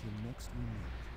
Till next we meet.